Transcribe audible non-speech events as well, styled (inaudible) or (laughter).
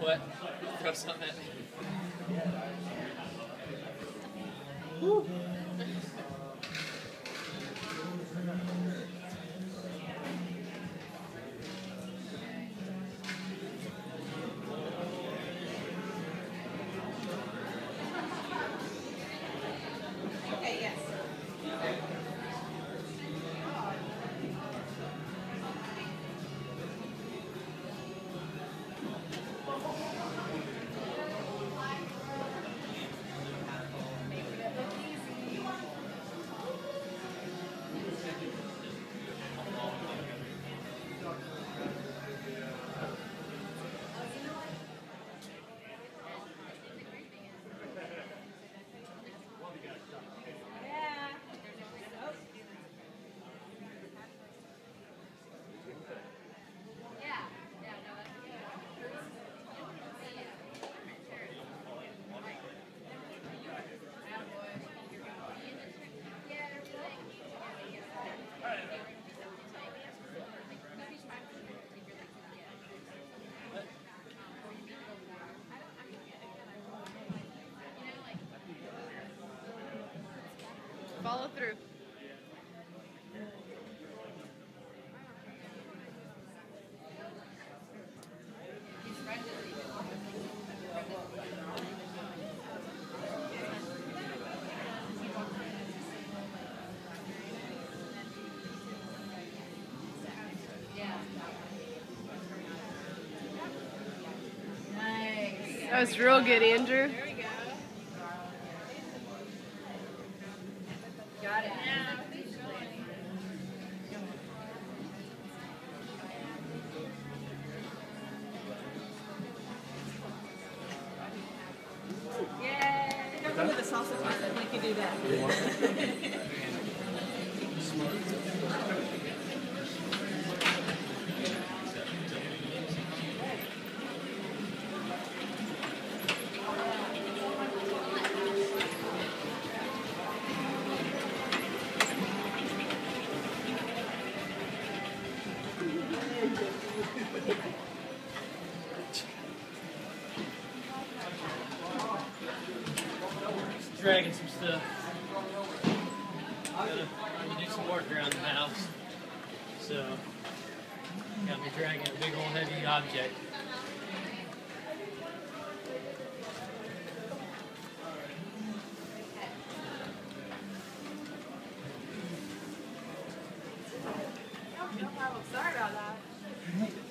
What? Throw something at me. Woo. Follow through. That was real good, Andrew. sausage doesn't make you do that. (laughs) dragging some stuff. Gotta, gotta do some work around the house. So, got me dragging a big old heavy object. Sorry about that.